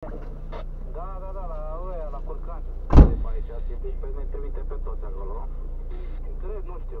Da, da, da, la ăia, la curcan. Pe aici, deci pe noi trimite pe toți acolo. Cred, nu știu.